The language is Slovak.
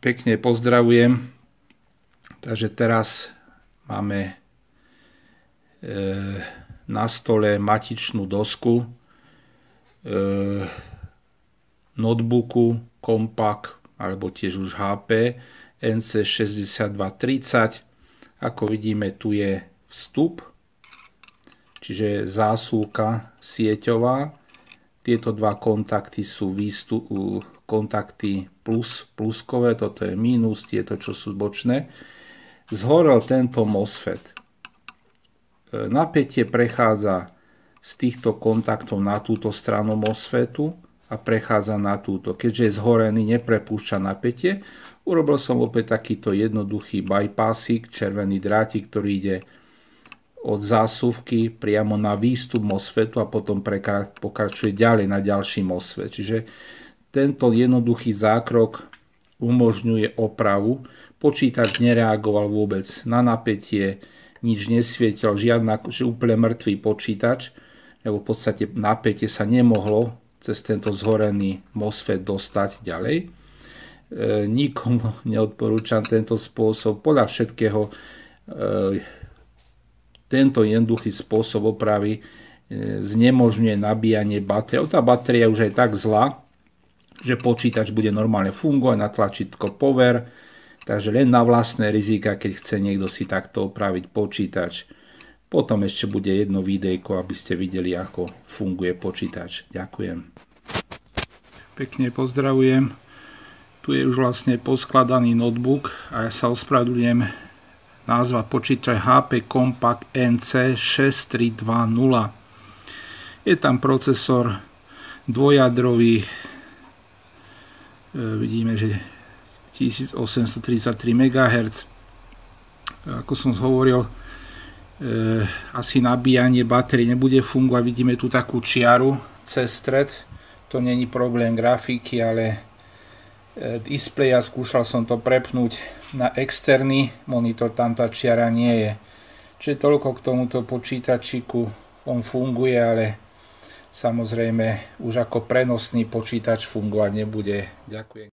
Pekne pozdravujem. Takže teraz máme e, na stole matičnú dosku e, notebooku Compaq alebo tiež už HP NC6230. Ako vidíme, tu je vstup, čiže zásuvka sieťová. Tieto dva kontakty sú výstup, kontakty plus, pluskové, toto je mínus, tieto čo sú bočné. Zhorel tento MOSFET. E, napätie prechádza z týchto kontaktov na túto stranu MOSFETu a prechádza na túto. Keďže je zhorený, neprepúšťa napätie. Urobil som opäť takýto jednoduchý bypassík, červený drátik, ktorý ide od zásuvky priamo na výstup MOSFETu a potom pokračuje ďalej na ďalší MOSFET. Čiže tento jednoduchý zákrok umožňuje opravu. Počítač nereagoval vôbec na napätie, nič nesvietil, žiadna, že úplne mŕtvý počítač, lebo v podstate napätie sa nemohlo cez tento zhorený MOSFET dostať ďalej. E, nikomu neodporúčam tento spôsob. Podľa všetkého e, tento jednoduchý spôsob opravy e, znemožňuje nabíjanie batérie. Tá batéria už je tak zlá, že počítač bude normálne fungovať na tlačítko power, takže len na vlastné rizika, keď chce niekto si takto opraviť počítač. Potom ešte bude jedno videjko, aby ste videli, ako funguje počítač. Ďakujem. Pekne pozdravujem. Tu je už vlastne poskladaný notebook a ja sa ospravedlňujem názva počítač HP Compact NC6320. Je tam procesor dvojadrový, vidíme, že 1833 MHz. Ako som hovoril, e, asi nabíjanie batérie nebude fungovať. Vidíme tu takú čiaru cez stred. To není problém grafiky, ale e, displeja. Skúšal som to prepnúť na externý monitor, tam tá čiara nie je. Čiže toľko k tomuto počítačiku. On funguje, ale samozrejme už ako prenosný počítač fungovať nebude. Ďakujem.